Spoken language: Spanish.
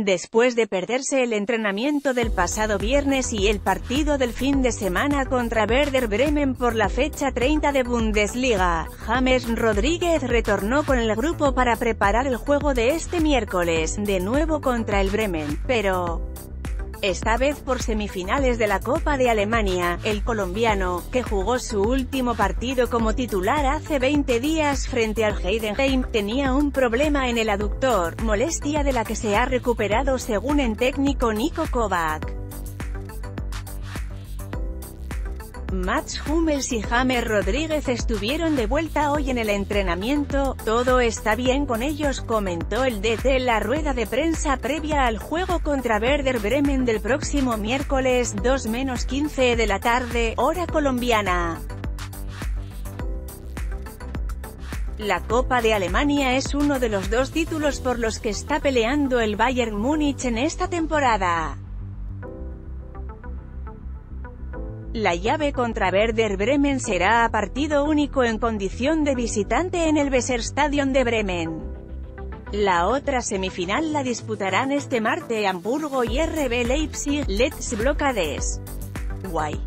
Después de perderse el entrenamiento del pasado viernes y el partido del fin de semana contra Werder Bremen por la fecha 30 de Bundesliga, James Rodríguez retornó con el grupo para preparar el juego de este miércoles, de nuevo contra el Bremen, pero esta vez por semifinales de la Copa de Alemania, el colombiano, que jugó su último partido como titular hace 20 días frente al Heidenheim, tenía un problema en el aductor, molestia de la que se ha recuperado según el técnico Nico Kovac. Mats Hummels y James Rodríguez estuvieron de vuelta hoy en el entrenamiento, todo está bien con ellos comentó el DT en la rueda de prensa previa al juego contra Werder Bremen del próximo miércoles 2-15 de la tarde, hora colombiana. La Copa de Alemania es uno de los dos títulos por los que está peleando el Bayern Múnich en esta temporada. La llave contra Werder Bremen será a partido único en condición de visitante en el Weserstadion de Bremen. La otra semifinal la disputarán este martes Hamburgo y RB Leipzig, Let's Blockades. Guay.